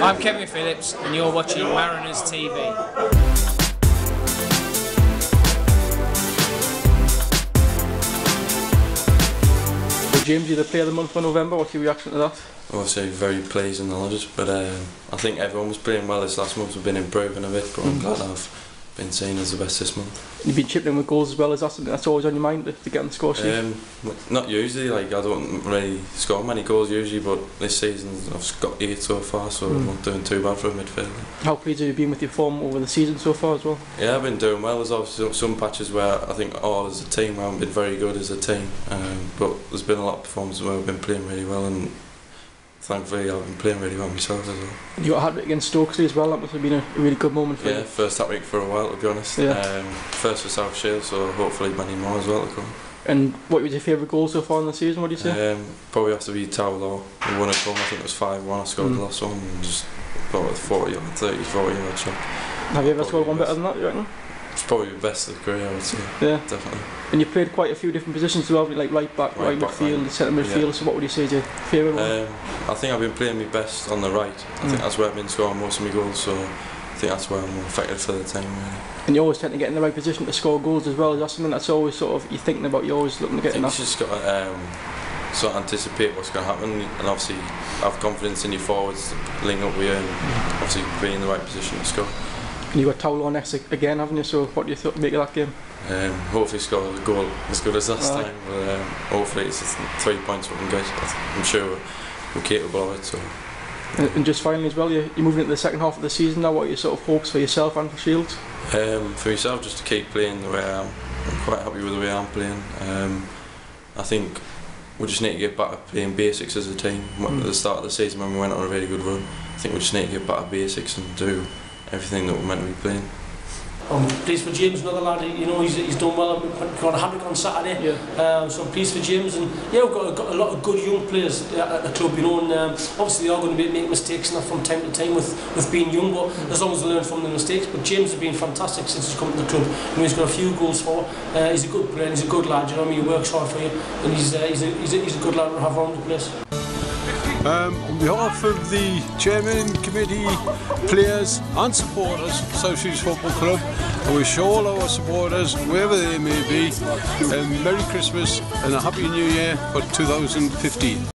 I'm Kevin Phillips and you're watching Mariners TV. Well, James, you're the player of the month for November. What's your reaction to that? Obviously very pleased and honoured, but um, I think everyone was playing well this last month. We've been improving a bit, but I'm glad I've been seen as the best this month. You've been chipping in with goals as well. Is that something that's always on your mind to, get on the score sheet? Um, not usually, like I don't really score many goals usually, but this season I've got eight so far, so I'm not doing too bad for a midfielder. How pleased have you been with your form over the season so far as well? Yeah, I've been doing well. There's obviously some, patches where I think all as a team we haven't been very good as a team, um, but there's been a lot of performances where I've been playing really well and thankfully I've been playing really well myself as well. And you got a hat trick against Stokesley as well. That must have been a, really good moment for you. Yeah, first hat trick for a while to be honest. Yeah. Um, first for South Shield, so hopefully many more as well to come. And what was your favourite goal so far in the season? What do you say? Um, probably has to be Tow Law. We won at home, I think it was 5 1. I scored Mm. the last one and just it 40 yard, 30, 40 yard shot. have you ever scored one better than that? You reckon? It's probably the best of the career, I would say, Yeah. definitely. And you played quite a few different positions as well, like right back, right, Right back, midfield, right. centre midfield. Yeah. So what would you say is your favourite one? Um, I think I've been playing my best on the right. I Mm. think that's where I've been scoring most of my goals, so I think that's where I'm more effective for the team, really. And you always tend to get in the right position to score goals as well. Is that something that's always sort of you're thinking about? You're always looking to get in think that. just got to um, sort of anticipate what's going to happen and obviously have confidence in your forwards link up with you and obviously be in the right position to score. And you got Tow Law on next again, haven't you? So what do you th- make of that game? Um, hopefully score a goal as good as last Aye. time, but um, hopefully it's just three points we can get. I'm sure we're, we're capable of it. So And, and just finally as well, you're, you're moving into the second half of the season now. What are your sort of hopes for yourself and for Shields? um, for myself, just to keep playing the way I am. I'm quite happy with the way I'm playing. Um, I think we just need to get back to playing basics as a team. Mm. At the start of the season, when we went on a really good run, I think we just need to get back to basics and do everything that we're meant to be playing. I'm pleased for James, another lad. You know, he's, he's done well. Got a hat-trick on Saturday. Yeah. Um, so I'm pleased for James, and yeah, we've got, got a lot of good young players at, at the club. You know, and um, obviously they are going to be, make mistakes and that from time to time with, with being young, but as long as they learn from the mistakes. But James has been fantastic since he's come to the club. You know, he's got a few goals for. Uh, he's a good player. He's a good lad. You know, I mean, he works hard for you, and he's uh, he's, a, he's, a, he's a good lad to have around the place. Um, on behalf of the chairman, committee, players and supporters of South Shields Football Club, I wish all our supporters, wherever they may be, a Merry Christmas and a Happy New Year for 2015.